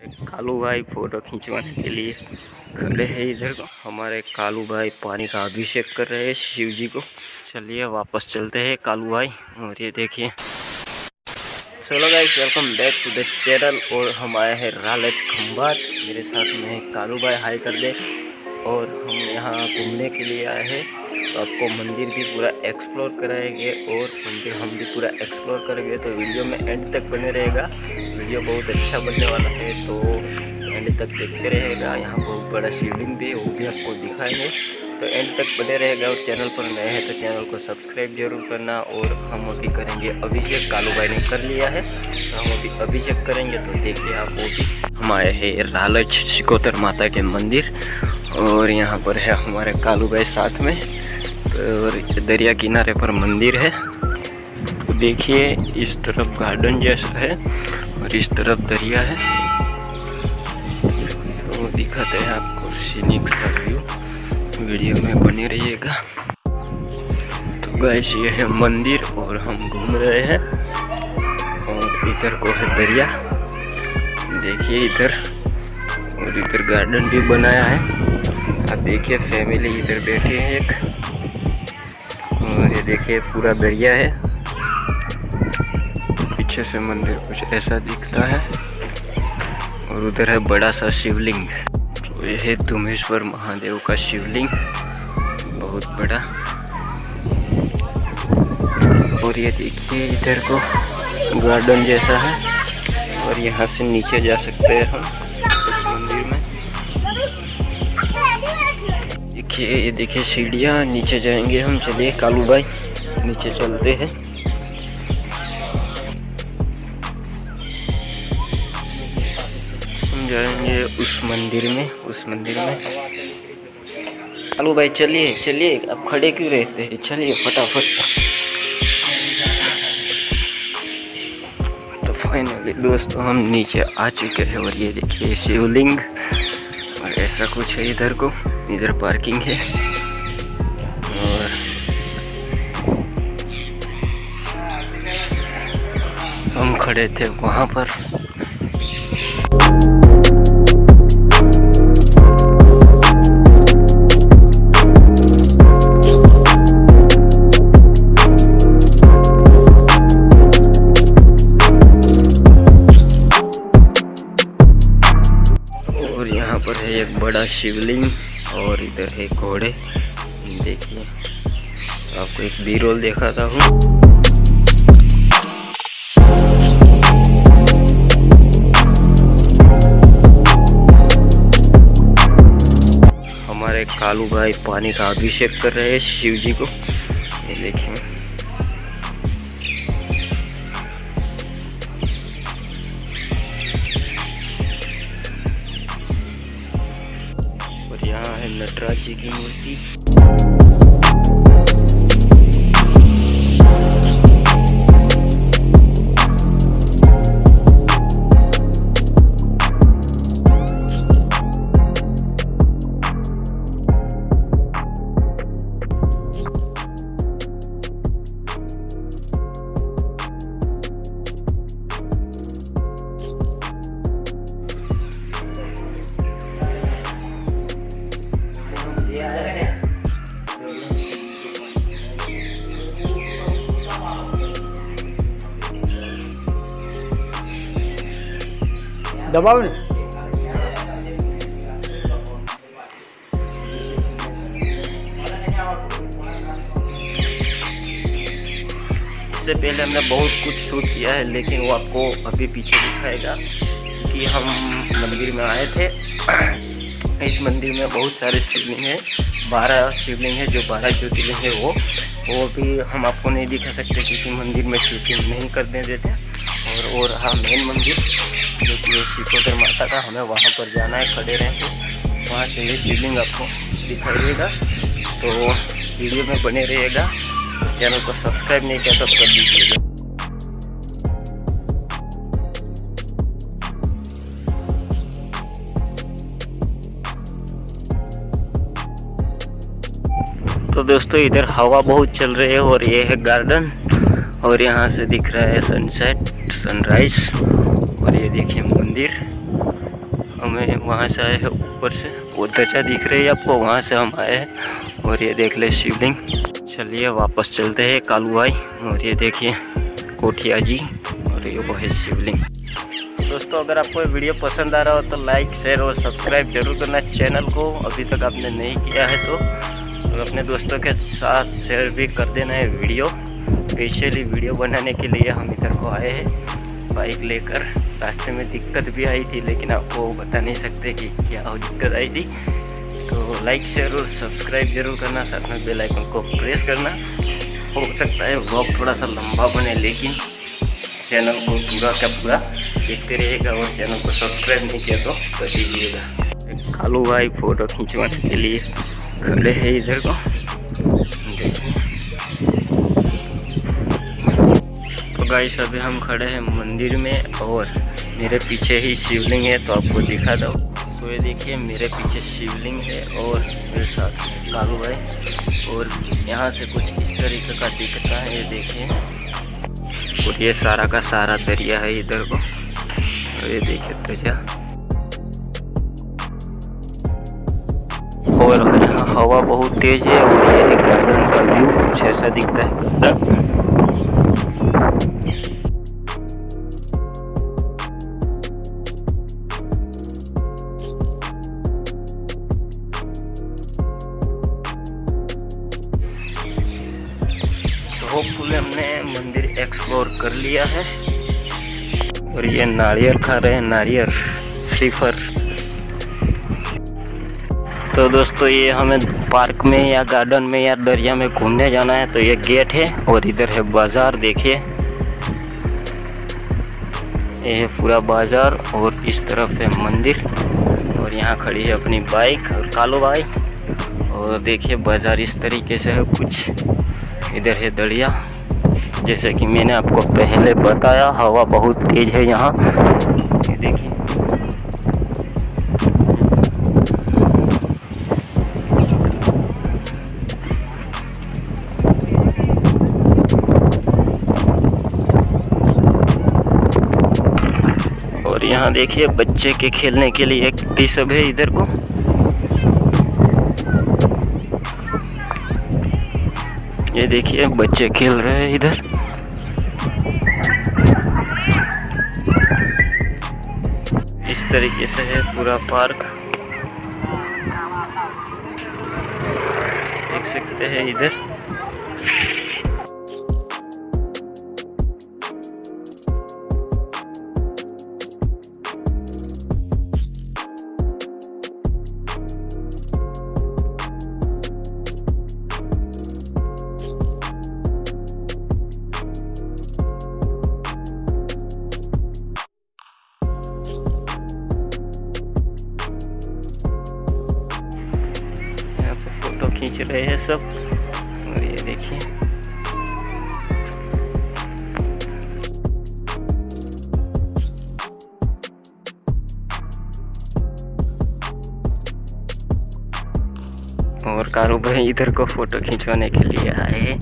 कालू भाई फ़ोटो खींचवाने के लिए खड़े हैं इधर को। हमारे कालू भाई पानी का अभिषेक कर रहे हैं शिव जी को। चलिए वापस चलते हैं कालू भाई और ये देखिए। चलो guys welcome back to the channel और हम आए हैं रालेज खम्बात मेरे साथ में कालू भाई हाई कर दे। और हम यहाँ घूमने के लिए आए हैं। तो आपको मंदिर भी पूरा एक्सप्लोर कराएँगे, और मंदिर हम भी पूरा एक्सप्लोर करेंगे। तो वीडियो में एंड तक बने रहेगा। वीडियो बहुत अच्छा बनने वाला है तो एंड तक देखते रहेगा। यहाँ बहुत बड़ा शिवलिंग भी वो भी आपको दिखाएँगे तो एंड तक बने रहेगा और चैनल पर नए हैं तो चैनल को सब्सक्राइब ज़रूर करना और हम अभी करेंगे। अभिषेक कालू भाई ने कर लिया है तो हम अभी अभिषेक करेंगे तो देखिए आप वो भी। हम आए हैं लालच शिकोतर माता के मंदिर, और यहाँ पर है हमारे कालू भाई साथ में, और दरिया किनारे पर मंदिर है। देखिए, इस तरफ़ गार्डन जैसा है और इस तरफ़ दरिया है। तो दिखाते हैं आपको सीनिक का व्यू वीडियो में बने रहिएगा। तो गैस ये है मंदिर और हम घूम रहे हैं। और इधर को है दरिया। देखिए इधर। और इधर गार्डन भी बनाया है। आप देखिए फैमिली इधर बैठे है एक। और ये देखिए, पूरा दरिया है। पीछे से मंदिर कुछ ऐसा दिखता है और उधर है बड़ा सा शिवलिंग। तो ये है दुमेश्वर महादेव का शिवलिंग, बहुत बड़ा। और ये देखिए इधर को गार्डन जैसा है, और यहाँ से नीचे जा सकते हैं हम उस मंदिर में। देखिए, ये देखिए सीढ़ियाँ, नीचे जाएँगे हम, चलिए कालू भाई, नीचे चलते हैं। जाएँगे उस मंदिर में, उस मंदिर में। कालू भाई, चलिए चलिए, आप खड़े क्यों रहते हैं? चलिए, फटाफट। तो फाइनली दोस्तों, हम नीचे आ चुके हैं और ये देखिए शिवलिंग। और ऐसा कुछ है इधर को, इधर पार्किंग है। और हम खड़े थे वहाँ पर। और यहाँ पर है एक बड़ा शिवलिंग और इधर है घोड़े। देखिए, आपको एक बी रोल दिखाता हूँ। हमारे कालू भाई पानी का अभिषेक कर रहे हैं शिव जी को। ये देखिए और यहाँ है नटराज जी की मूर्ति। દબાવ ને इससे पहले हमने बहुत कुछ शूट किया है लेकिन वो आपको अभी पीछे दिखाएगा कि हम मंदिर में आए थे इस मंदिर में बहुत सारे शिवलिंग हैं बारह शिवलिंग है जो बारह ज्योतिर्लिंग है वो वो भी हम आपको नहीं दिखा सकते क्योंकि मंदिर में शूटिंग नहीं करने देते और वो रहा मेन मंदिर, जो कि शिकोदर माता का, हमें वहाँ पर जाना है, खड़े रहेंगे वहाँ से ये शिवलिंग आपको दिखाइएगा। तो वीडियो में बने रहिएगा। चैनल को सब्सक्राइब नहीं किया तो कर दीजिएगा। तो दोस्तों, इधर हवा बहुत चल रही है और ये है गार्डन और यहाँ से दिख रहा है सनसेट सनराइज और ये देखिए मंदिर। हमें वहाँ से आए हैं, ऊपर से। वो ध्वजा दिख रही है आपको, वहाँ से हम आए हैं। और ये देख ले शिवलिंग। चलिए वापस चलते हैं, कालू भाई। और ये देखिए, कोठिया जी। और ये वो है शिवलिंग। दोस्तों, अगर आपको वीडियो पसंद आ रहा हो तो लाइक शेयर और सब्सक्राइब ज़रूर करना चैनल को। अभी तक आपने नहीं किया है तो और अपने दोस्तों के साथ शेयर भी कर देना है वीडियो। स्पेशली वीडियो बनाने के लिए हम इधर को आए हैं। बाइक लेकर। रास्ते में दिक्कत भी आई थी, लेकिन आपको बता नहीं सकते कि क्या दिक्कत आई थी। तो लाइक शेयर और सब्सक्राइब ज़रूर करना, साथ में बेल आइकन को प्रेस करना। हो सकता है ब्लॉग थोड़ा सा लंबा बने, लेकिन चैनल को पूरा का पूरा देखते रहिएगा और चैनल को सब्सक्राइब नहीं किया तो कर दीजिएगा कालू भाई फ़ोटो खींचवाने के लिए खड़े हैं इधर को। गाइस अभी हम खड़े हैं मंदिर में और मेरे पीछे ही शिवलिंग है तो आपको दिखा दो। तो ये देखिए, मेरे पीछे शिवलिंग है और मेरे साथ कालू भाई। और यहाँ से कुछ इस तरीके का दिखता है, ये देखिए। और ये सारा का सारा दरिया है इधर को। और ये देखिए दरिया और हवा बहुत तेज है और ये गार्डन का व्यू कुछ ऐसा दिखता है। होपफुली हमने मंदिर एक्सप्लोर कर लिया है। और ये नारियल खा रहे हैं, नारियल श्रीफर तो दोस्तों, ये हमें पार्क में या गार्डन में या दरिया में घूमने जाना है। तो ये गेट है और इधर है बाज़ार, देखिए। ये है पूरा बाज़ार और इस तरफ़ है मंदिर। और यहाँ खड़ी है अपनी बाइक और कालो बाइक और देखिए बाज़ार इस तरीके से है, कुछ इधर है दरिया। जैसे कि मैंने आपको पहले बताया, हवा बहुत तेज़ है यहाँ। ये देखिए। और यहाँ देखिए, बच्चे के खेलने के लिए एक सब है इधर को। ये देखिए बच्चे खेल रहे हैं इधर। इस तरीके से है पूरा पार्क। देख सकते हैं इधर। खींच रहे हैं सब। और ये देखिए। और कारू भाई इधर को फ़ोटो खिंचवाने के लिए आए।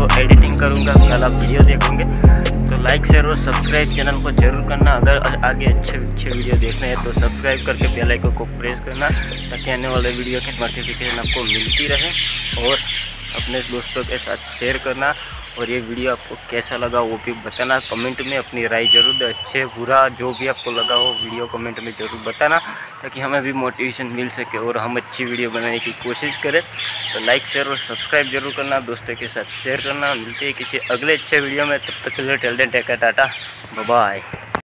करूँगा कल आप वीडियो देखोगे। तो लाइक शेयर और सब्सक्राइब चैनल को ज़रूर करना। अगर आगे अच्छे अच्छे वीडियो देखने हैं तो सब्सक्राइब करके बेल आइकन को प्रेस करना, ताकि आने वाले वीडियो की नोटिफिकेशन आपको मिलती रहे और अपने दोस्तों के साथ शेयर करना। और ये वीडियो आपको कैसा लगा वो भी बताना। कमेंट में अपनी राय ज़रूर अच्छे, बुरा, जो भी आपको लगा हो, वीडियो कमेंट में ज़रूर बताना, ताकि हमें भी मोटिवेशन मिल सके और हम अच्छी वीडियो बनाने की कोशिश करें। तो लाइक शेयर और सब्सक्राइब ज़रूर करना, दोस्तों के साथ शेयर करना। मिलते हैं किसी अगले अच्छे वीडियो में। तब तक के लिए टेल टाटा बाय